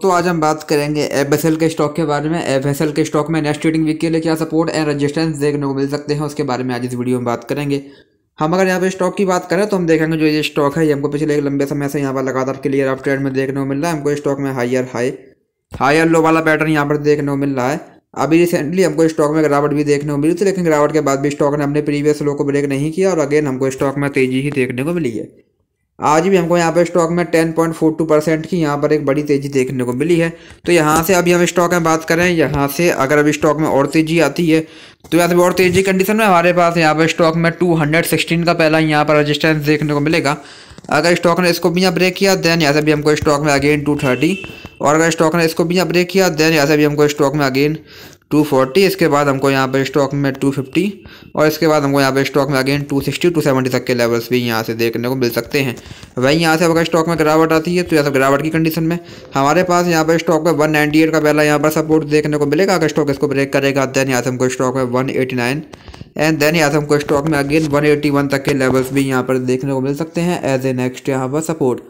तो आज हम बात करेंगे एफ़ के स्टॉक के बारे में। एफ़ के स्टॉक में नेक्स्ट ट्रेडिंग वीक के लिए क्या सपोर्ट एंड रजिस्टेंस देखने को मिल सकते हैं, उसके बारे में आज इस वीडियो में बात करेंगे। हम अगर यहाँ पे स्टॉक की बात करें तो हम देखेंगे जो ये स्टॉक है, ये हमको पिछले एक लंबे समय से यहाँ पर लगातार क्लियर ऑफ़ ट्रेड में देखने को मिल रहा है। हमको स्टॉक में हाइयर हाई हाई लो वाला पैटर्न यहाँ पर देखने को मिल रहा है। अभी रिसेंटली हमको स्टॉक में गिरावट भी देखने को मिली थी, लेकिन गिरावट के बाद भी स्टॉक ने अपने प्रीवियस लो को ब्रेक नहीं किया और अगेन हमको स्टॉक में तेज़ी ही देखने को मिली है। आज भी हमको यहाँ पर स्टॉक में ten point four two percent की यहाँ पर एक बड़ी तेज़ी देखने को मिली है। तो यहाँ से अभी हम स्टॉक में बात करें यहाँ से अगर अभी स्टॉक में और तेज़ी आती है तो यहाँ से और तेज़ी कंडीशन में हमारे पास यहाँ पर स्टॉक में टू हंड्रेड सिक्सटीन का पहला यहाँ पर रजिस्टेंस देखने को मिलेगा। अगर स्टॉक ने इसको भी यहाँ ब्रेक किया देन यहाँ से भी हमको स्टॉक में अगेन टू थर्टी और अगर स्टॉक ने इसको भी यहाँ ब्रेक किया देन यहाँ से भी हमको स्टॉक में अगेन टू फोर्टी, इसके बाद हमको यहाँ पर स्टॉक में टू फिफ्टी, और इसके बाद हमको यहाँ पर स्टॉक में again two sixty, two seventy तक के लेवल्स भी यहाँ से देखने को मिल सकते हैं। वहीं यहाँ से अगर स्टॉक में गिरावट आती है तो यहाँ से गिरावट की कंडीशन में। हमारे पास यहाँ पर स्टॉक में वन नाइन्टी एट का पहला यहाँ पर सपोर्ट देखने को मिलेगा। अगर स्टॉक इसको ब्रेक करेगा देन यहाँ से हमको स्टॉक में one eighty nine and then यहाँ से हमको स्टॉक में अगेन वन एटी वन तक के लेवल्स भी यहाँ पर देखने को मिल सकते हैं एज ए नेक्स्ट यहाँ पर सपोर्ट